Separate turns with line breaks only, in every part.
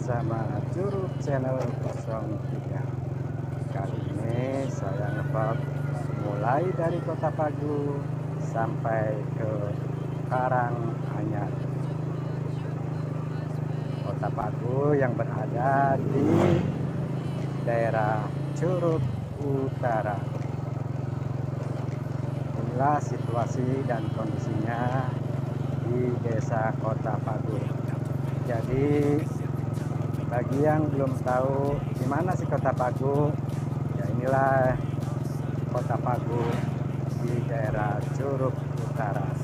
bersama Curug channel 03 kali ini saya ngevlog mulai dari kota Pagu sampai ke karang anyar. Kota Pagu yang berada di daerah Curug Utara. Inilah situasi dan kondisinya di desa kota Pagu. Jadi bagi yang belum tahu di mana sih kota Pagu ya inilah kota Pagu di daerah Curug Utara.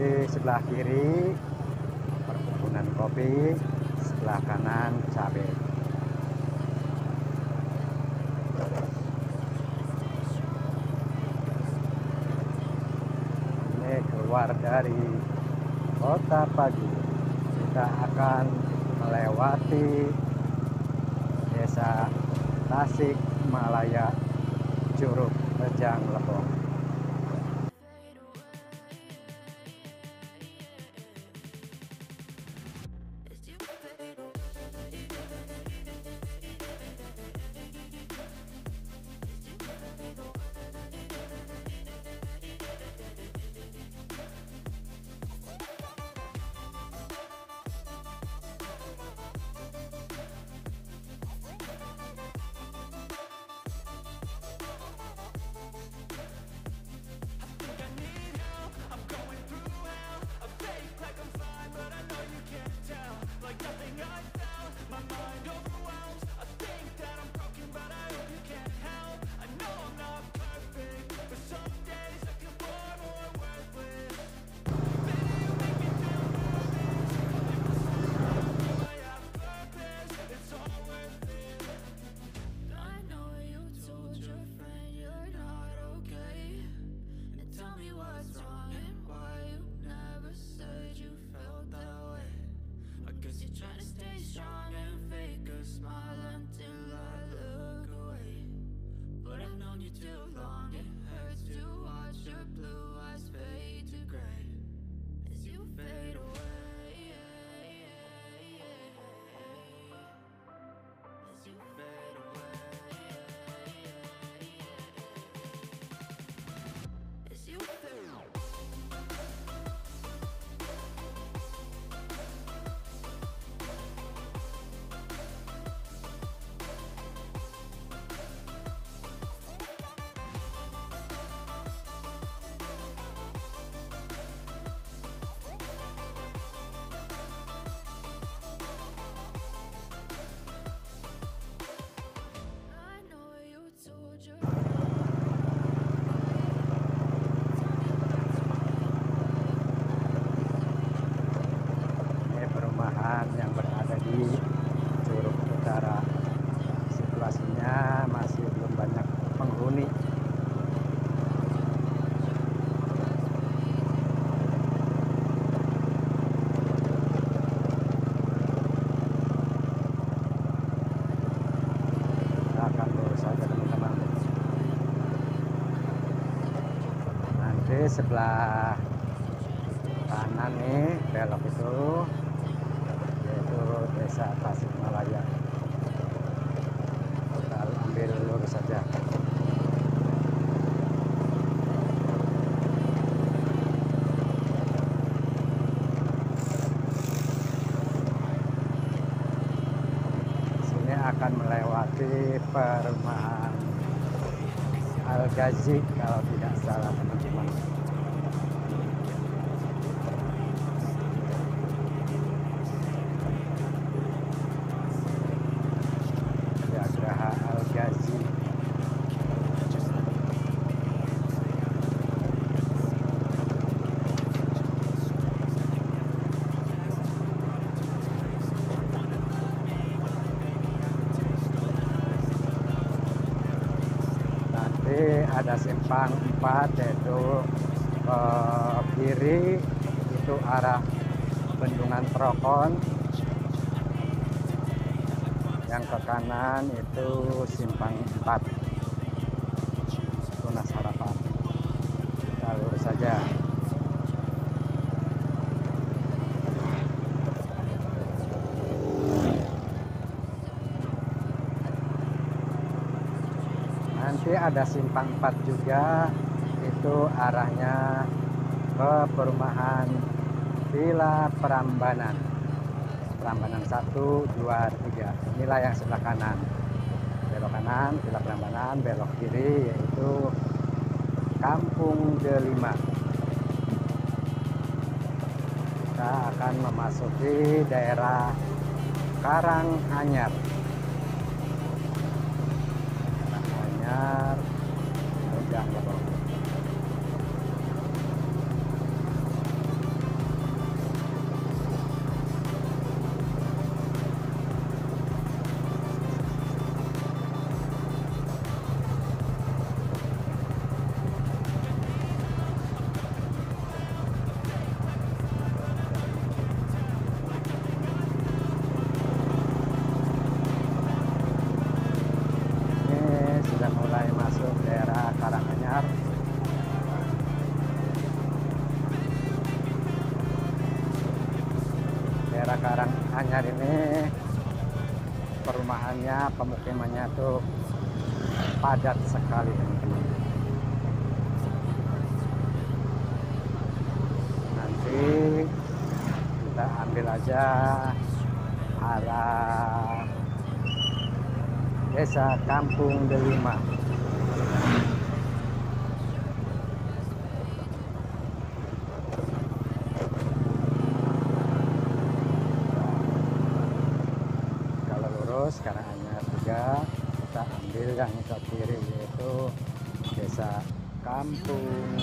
sebelah kiri perkebunan kopi sebelah kanan cabai. Ini keluar dari kota pagi. Kita akan melewati desa Tasik Malaya Curug Rejang Lebong. sebelah kanan nih belok itu yaitu desa Tasikmalaya kita ambil lurus saja. Sini akan melewati perumahan Al-Ghazi kalau tidak salah teman-teman. Ada simpang 4 yaitu ke kiri itu arah bendungan Trokon. Yang ke kanan itu simpang 4 nanti ada simpang 4 juga. Itu arahnya ke perumahan Villa Prambanan. Prambanan 1, 2, 3 inilah yang sebelah kanan. Belok kanan Villa Prambanan. Belok kiri yaitu Kampung Delima. Kita akan memasuki daerah Karanganyar Karanganyar pemukimannya tuh padat sekali nanti kita ambil aja arah Desa Kampung Delima. Kalau tiga, kita ambil yang ke kiri yaitu Desa Kampung.